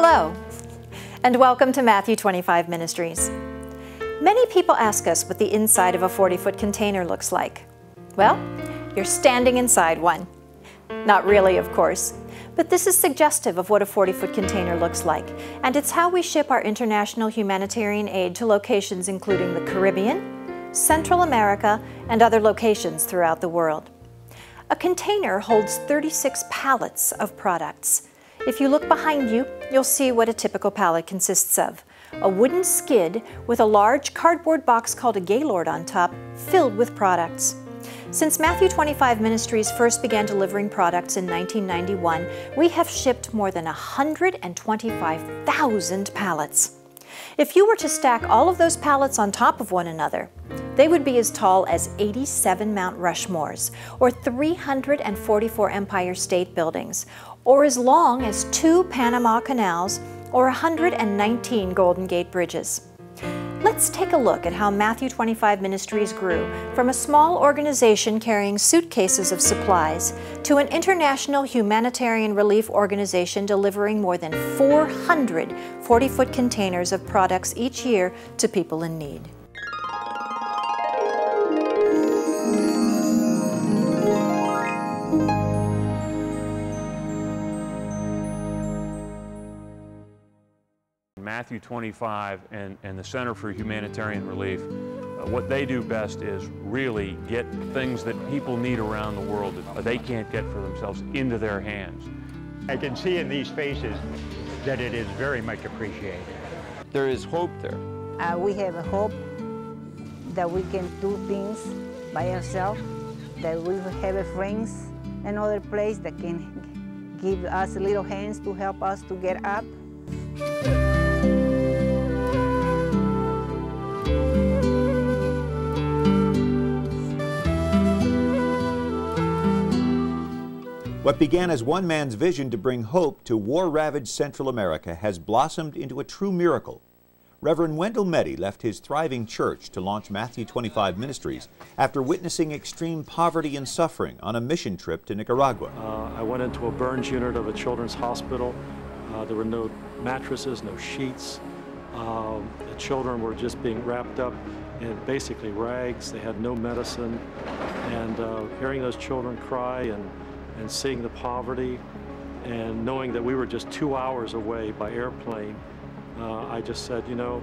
Hello, and welcome to Matthew 25 Ministries. Many people ask us what the inside of a 40 foot container looks like. Well, you're standing inside one. Not really, of course, but this is suggestive of what a 40 foot container looks like, and it's how we ship our international humanitarian aid to locations including the Caribbean, Central America, and other locations throughout the world. A container holds 36 pallets of products. If you look behind you, you'll see what a typical pallet consists of. A wooden skid with a large cardboard box called a Gaylord on top, filled with products. Since Matthew 25 Ministries first began delivering products in 1991, we have shipped more than 125,000 pallets. If you were to stack all of those pallets on top of one another, they would be as tall as 87 Mount Rushmores, or 344 Empire State Buildings, or as long as two Panama Canals, or 119 Golden Gate Bridges. Let's take a look at how Matthew 25 Ministries grew from a small organization carrying suitcases of supplies to an international humanitarian relief organization delivering more than 400 40 foot containers of products each year to people in need. Matthew 25 and, and the Center for Humanitarian Relief, uh, what they do best is really get things that people need around the world that they can't get for themselves into their hands. I can see in these faces that it is very much appreciated. There is hope there. Uh, we have a hope that we can do things by ourselves, that we have friends and other place that can give us little hands to help us to get up. What began as one man's vision to bring hope to war-ravaged Central America has blossomed into a true miracle. Reverend Wendell Mettey left his thriving church to launch Matthew 25 Ministries after witnessing extreme poverty and suffering on a mission trip to Nicaragua. Uh, I went into a burns unit of a children's hospital. Uh, there were no mattresses, no sheets. Um, the children were just being wrapped up in basically rags. They had no medicine. And uh, hearing those children cry and and seeing the poverty and knowing that we were just two hours away by airplane, uh, I just said, you know,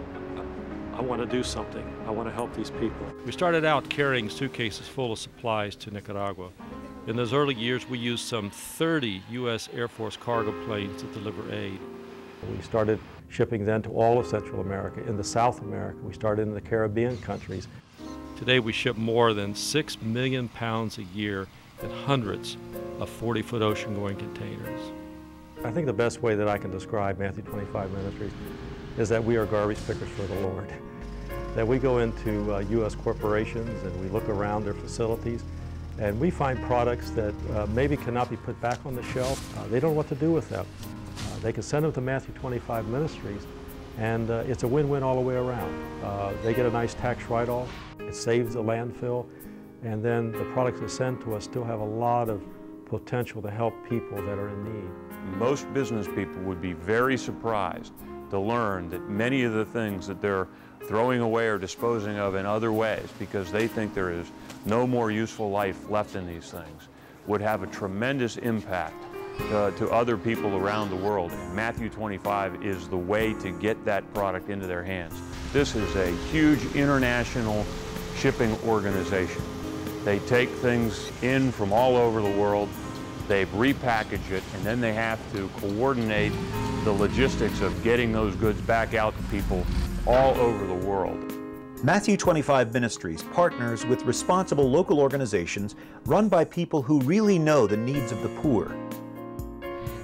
I want to do something. I want to help these people. We started out carrying suitcases full of supplies to Nicaragua. In those early years, we used some 30 U.S. Air Force cargo planes to deliver aid. We started shipping then to all of Central America. In the South America, we started in the Caribbean countries. Today, we ship more than 6 million pounds a year in hundreds of 40 foot ocean going containers. I think the best way that I can describe Matthew 25 Ministries is that we are garbage pickers for the Lord. That we go into uh, U.S. corporations and we look around their facilities and we find products that uh, maybe cannot be put back on the shelf. Uh, they don't know what to do with them. Uh, they can send them to Matthew 25 Ministries and uh, it's a win-win all the way around. Uh, they get a nice tax write-off, it saves the landfill, and then the products that sent to us still have a lot of potential to help people that are in need. Most business people would be very surprised to learn that many of the things that they're throwing away or disposing of in other ways because they think there is no more useful life left in these things would have a tremendous impact uh, to other people around the world. And Matthew 25 is the way to get that product into their hands. This is a huge international shipping organization. They take things in from all over the world, they repackage it, and then they have to coordinate the logistics of getting those goods back out to people all over the world. Matthew 25 Ministries partners with responsible local organizations run by people who really know the needs of the poor.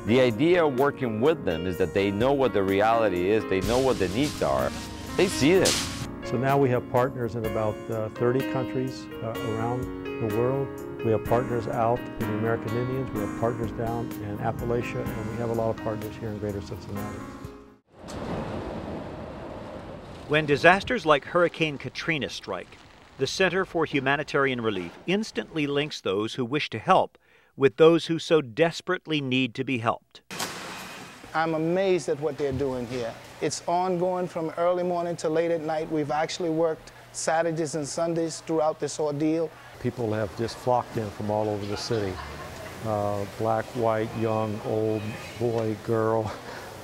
The idea of working with them is that they know what the reality is, they know what the needs are, they see them. So now we have partners in about uh, 30 countries uh, around the world. We have partners out in the American Indians, we have partners down in Appalachia, and we have a lot of partners here in Greater Cincinnati. When disasters like Hurricane Katrina strike, the Center for Humanitarian Relief instantly links those who wish to help with those who so desperately need to be helped. I'm amazed at what they're doing here. It's ongoing from early morning to late at night. We've actually worked Saturdays and Sundays throughout this ordeal. People have just flocked in from all over the city. Uh, black, white, young, old, boy, girl,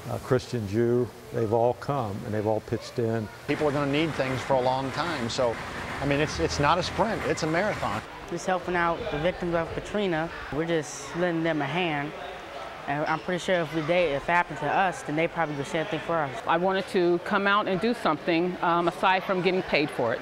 uh, Christian, Jew, they've all come and they've all pitched in. People are going to need things for a long time, so I mean, it's, it's not a sprint, it's a marathon. Just helping out the victims of Katrina. We're just lending them a hand. And I'm pretty sure if, they, if it happened to us, then they probably do the same thing for us. I wanted to come out and do something um, aside from getting paid for it.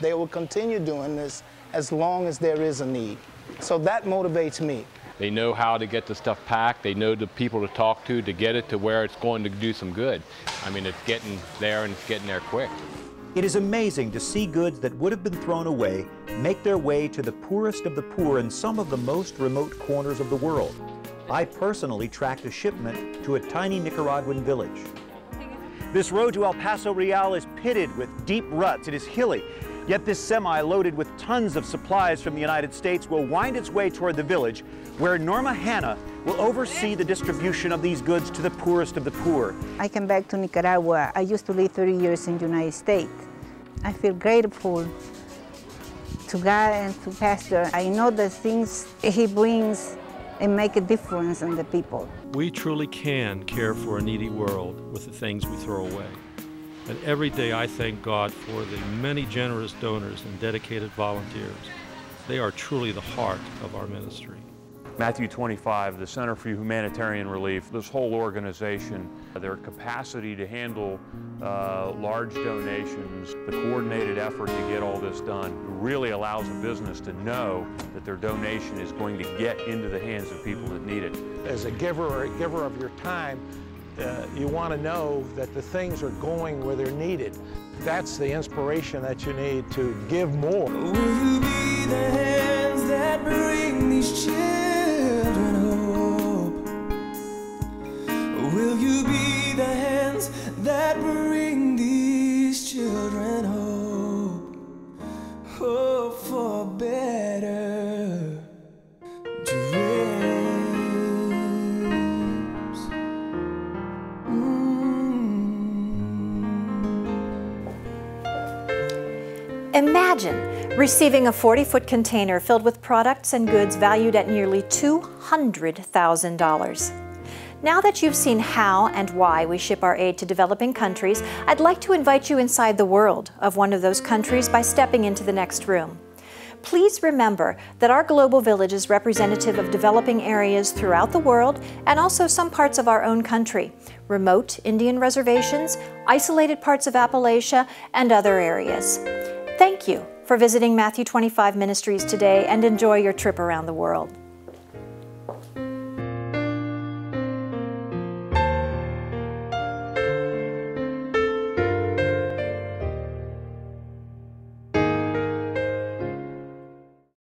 They will continue doing this as long as there is a need. So that motivates me. They know how to get the stuff packed. They know the people to talk to to get it to where it's going to do some good. I mean, it's getting there and it's getting there quick. It is amazing to see goods that would have been thrown away make their way to the poorest of the poor in some of the most remote corners of the world. I personally tracked a shipment to a tiny Nicaraguan village. This road to El Paso Real is pitted with deep ruts. It is hilly. Yet this semi loaded with tons of supplies from the United States will wind its way toward the village where Norma Hanna will oversee the distribution of these goods to the poorest of the poor. I came back to Nicaragua. I used to live 30 years in the United States. I feel grateful to God and to Pastor. I know the things he brings and make a difference in the people. We truly can care for a needy world with the things we throw away. And every day I thank God for the many generous donors and dedicated volunteers. They are truly the heart of our ministry. Matthew 25, the Center for Humanitarian Relief, this whole organization, their capacity to handle uh, large donations, the coordinated effort to get all this done, really allows a business to know that their donation is going to get into the hands of people that need it. As a giver or a giver of your time, uh, you want to know that the things are going where they're needed. That's the inspiration that you need to give more. Will you be the hands that bring these children Imagine receiving a 40 foot container filled with products and goods valued at nearly $200,000. Now that you've seen how and why we ship our aid to developing countries, I'd like to invite you inside the world of one of those countries by stepping into the next room. Please remember that our global village is representative of developing areas throughout the world and also some parts of our own country, remote Indian reservations, isolated parts of Appalachia, and other areas. Thank you for visiting Matthew 25 Ministries today and enjoy your trip around the world.